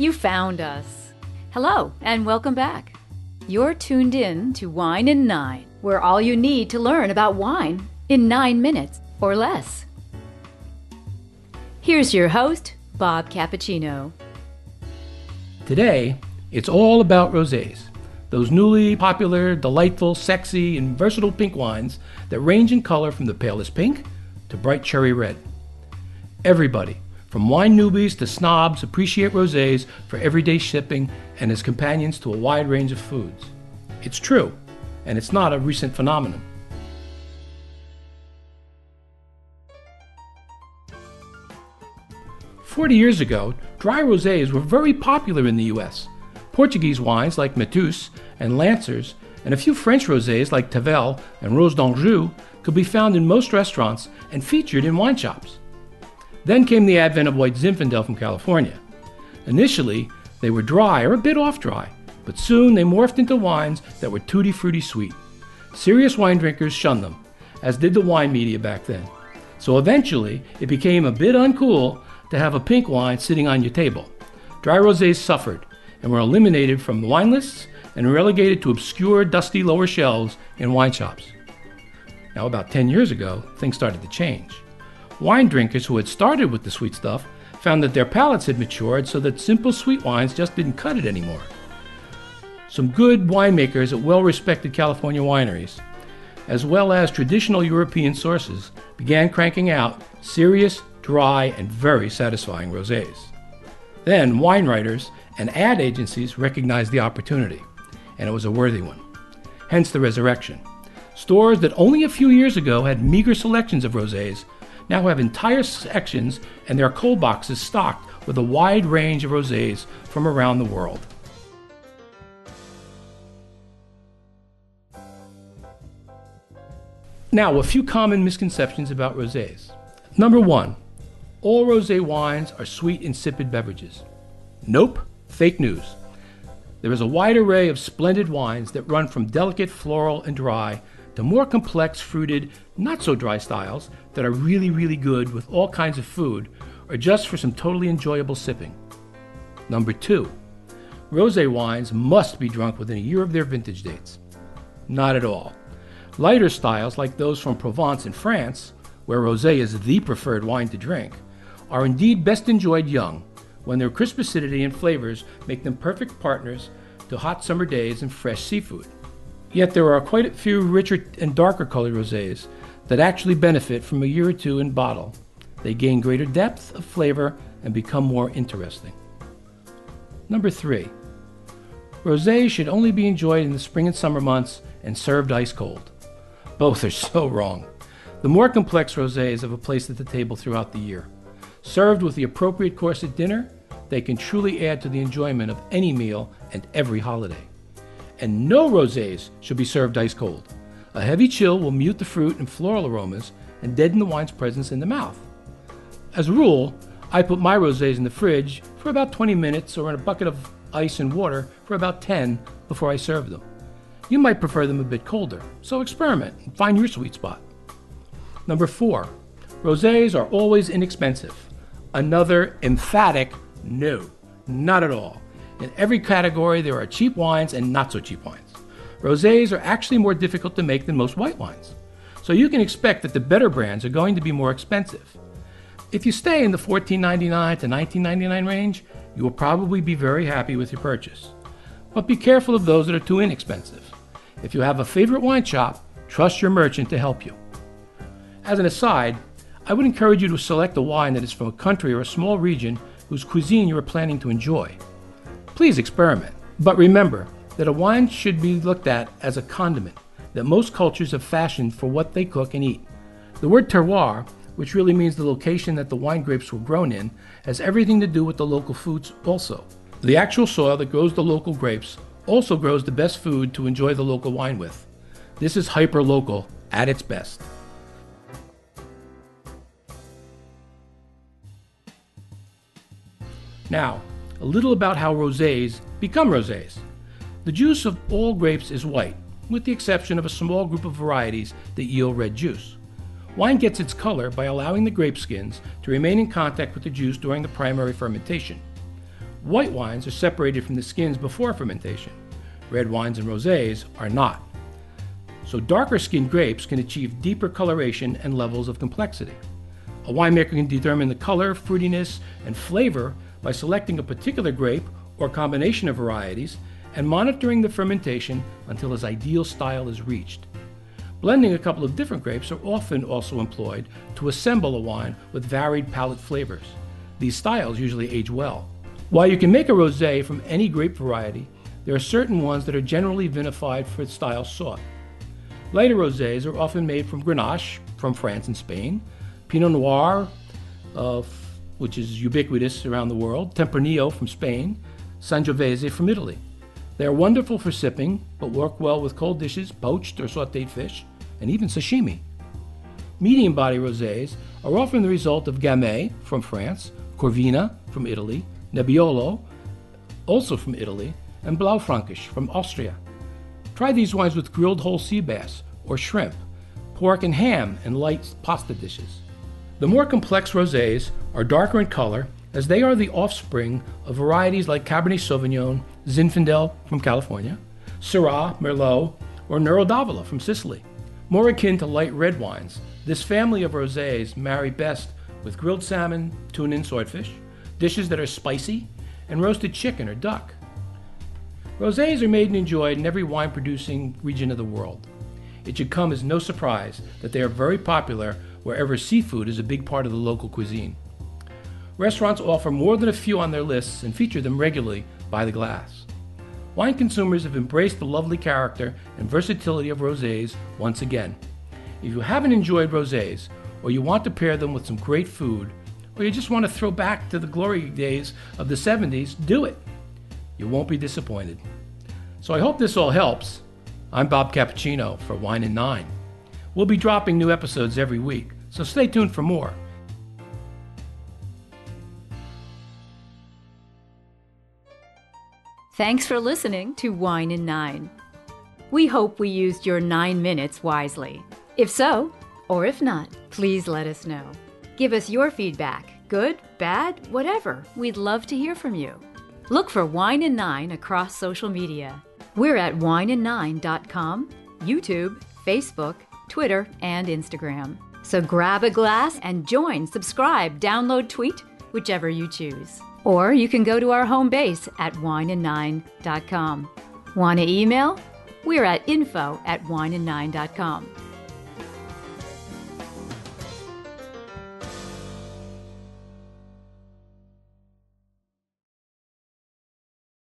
You found us. Hello, and welcome back. You're tuned in to Wine in Nine, where all you need to learn about wine in nine minutes or less. Here's your host, Bob Cappuccino. Today, it's all about rosés, those newly popular, delightful, sexy, and versatile pink wines that range in color from the palest pink to bright cherry red. Everybody, from wine newbies to snobs, appreciate rosés for everyday sipping and as companions to a wide range of foods. It's true, and it's not a recent phenomenon. Forty years ago, dry rosés were very popular in the U.S. Portuguese wines like Mateus and Lancers, and a few French rosés like Tavel and Rose d'Anjou could be found in most restaurants and featured in wine shops. Then came the advent of White Zinfandel from California. Initially, they were dry or a bit off dry, but soon they morphed into wines that were tutti frutti sweet. Serious wine drinkers shunned them, as did the wine media back then. So eventually, it became a bit uncool to have a pink wine sitting on your table. Dry rosés suffered and were eliminated from wine lists and relegated to obscure, dusty lower shelves in wine shops. Now, about 10 years ago, things started to change. Wine drinkers who had started with the sweet stuff found that their palates had matured so that simple sweet wines just didn't cut it anymore. Some good winemakers at well respected California wineries, as well as traditional European sources, began cranking out serious, dry, and very satisfying rosés. Then wine writers and ad agencies recognized the opportunity, and it was a worthy one. Hence the resurrection. Stores that only a few years ago had meager selections of rosés now have entire sections and their cold boxes stocked with a wide range of rosés from around the world. Now, a few common misconceptions about rosés. Number one, all rosé wines are sweet, insipid beverages. Nope, fake news. There is a wide array of splendid wines that run from delicate floral and dry to more complex, fruited, not so dry styles that are really, really good with all kinds of food or just for some totally enjoyable sipping. Number two, rose wines must be drunk within a year of their vintage dates. Not at all. Lighter styles, like those from Provence in France, where rose is the preferred wine to drink, are indeed best enjoyed young when their crisp acidity and flavors make them perfect partners to hot summer days and fresh seafood. Yet there are quite a few richer and darker colored rosés that actually benefit from a year or two in bottle. They gain greater depth of flavor and become more interesting. Number three, rosés should only be enjoyed in the spring and summer months and served ice cold. Both are so wrong. The more complex rosés have a place at the table throughout the year. Served with the appropriate course at dinner, they can truly add to the enjoyment of any meal and every holiday and no rosés should be served ice cold. A heavy chill will mute the fruit and floral aromas and deaden the wine's presence in the mouth. As a rule, I put my rosés in the fridge for about 20 minutes or in a bucket of ice and water for about 10 before I serve them. You might prefer them a bit colder, so experiment and find your sweet spot. Number 4. Rosés are always inexpensive. Another emphatic no, not at all. In every category, there are cheap wines and not so cheap wines. Rosés are actually more difficult to make than most white wines. So you can expect that the better brands are going to be more expensive. If you stay in the $14.99 to $19.99 range, you will probably be very happy with your purchase. But be careful of those that are too inexpensive. If you have a favorite wine shop, trust your merchant to help you. As an aside, I would encourage you to select a wine that is from a country or a small region whose cuisine you are planning to enjoy. Please experiment. But remember that a wine should be looked at as a condiment that most cultures have fashioned for what they cook and eat. The word terroir, which really means the location that the wine grapes were grown in, has everything to do with the local foods also. The actual soil that grows the local grapes also grows the best food to enjoy the local wine with. This is hyper local at its best. Now, a little about how rosés become rosés. The juice of all grapes is white, with the exception of a small group of varieties that yield red juice. Wine gets its color by allowing the grape skins to remain in contact with the juice during the primary fermentation. White wines are separated from the skins before fermentation. Red wines and rosés are not. So darker skinned grapes can achieve deeper coloration and levels of complexity. A winemaker can determine the color, fruitiness, and flavor by selecting a particular grape or combination of varieties and monitoring the fermentation until his ideal style is reached. Blending a couple of different grapes are often also employed to assemble a wine with varied palate flavors. These styles usually age well. While you can make a rosé from any grape variety, there are certain ones that are generally vinified for the style sought. Lighter rosés are often made from Grenache from France and Spain, Pinot Noir, uh, which is ubiquitous around the world, Tempranillo from Spain, Sangiovese from Italy. They are wonderful for sipping, but work well with cold dishes, poached or sautéed fish, and even sashimi. Medium body rosés are often the result of Gamay from France, Corvina from Italy, Nebbiolo, also from Italy, and Blaufränkisch from Austria. Try these wines with grilled whole sea bass or shrimp, pork and ham, and light pasta dishes. The more complex rosés are darker in color as they are the offspring of varieties like Cabernet Sauvignon, Zinfandel from California, Syrah, Merlot, or Nero d'Avola from Sicily. More akin to light red wines, this family of rosés marry best with grilled salmon, tuna, and swordfish, dishes that are spicy, and roasted chicken or duck. Rosés are made and enjoyed in every wine producing region of the world. It should come as no surprise that they are very popular wherever seafood is a big part of the local cuisine. Restaurants offer more than a few on their lists and feature them regularly by the glass. Wine consumers have embraced the lovely character and versatility of rosés once again. If you haven't enjoyed rosés, or you want to pair them with some great food, or you just want to throw back to the glory days of the 70s, do it. You won't be disappointed. So I hope this all helps. I'm Bob Cappuccino for Wine in Nine. We'll be dropping new episodes every week, so stay tuned for more. Thanks for listening to Wine in Nine. We hope we used your nine minutes wisely. If so, or if not, please let us know. Give us your feedback good, bad, whatever. We'd love to hear from you. Look for Wine in Nine across social media. We're at wineand9.com, YouTube, Facebook, Twitter, and Instagram. So grab a glass and join, subscribe, download, tweet, whichever you choose. Or you can go to our home base at wineand9.com. Want to email? We're at info at wineand9.com.